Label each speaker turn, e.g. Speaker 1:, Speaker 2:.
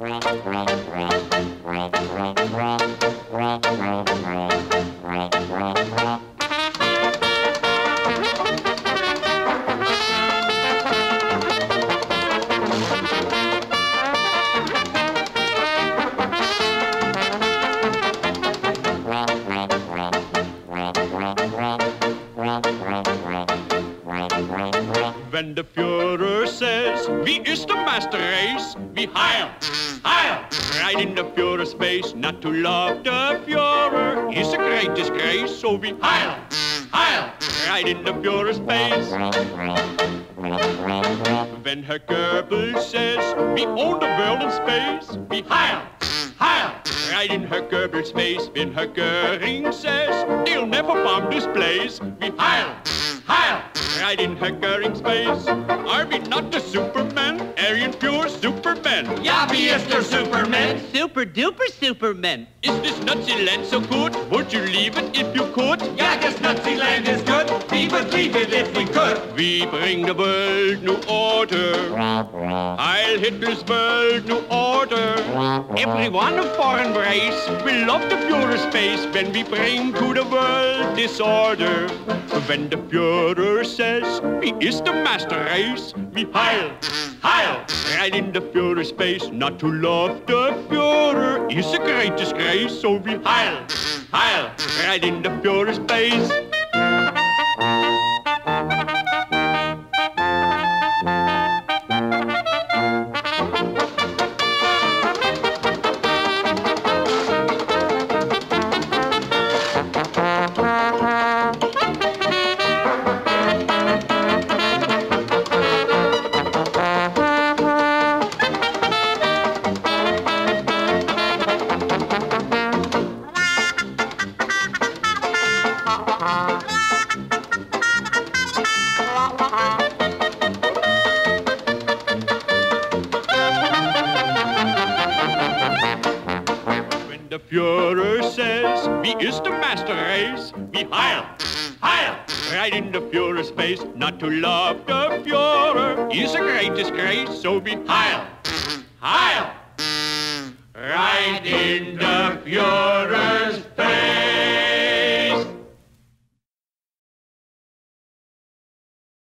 Speaker 1: Right. Wenn der Führer says, wie ist der Master Race? Wie heil, heil, right in the Führer's face. Not to love the Führer is a great disgrace. So wie heil, heil, right in the Führer's face. Wenn Herr Goebbels says, we own the world in space. we heil, heil, right in Herr Goebbels' face. When Herr Goering says, they'll never bomb this place. Wie heil, heil, right in Herr Goering's face. Are we not the Superman? Aryan pure Superman.
Speaker 2: Ja, wie ist Superman?
Speaker 3: Super duper Superman.
Speaker 1: Is this Nazi land so good? Would you leave it if you could?
Speaker 2: Ja, das Nazi land is good. We would leave it if we could.
Speaker 1: We bring the world new order. Heil Hitler's world new order. Everyone of foreign race will love the Führer's face when we bring to the world disorder. When the Führer says, we is the master race, we heil, heil, right in the Führer's face. Not to love the Führer is a great disgrace, so we heil, heil, right in the Führer's face. When the Führer says, we is the master race, we heil, heil, right in the Führer's face. Not to love the Führer is a great disgrace, so be we heil,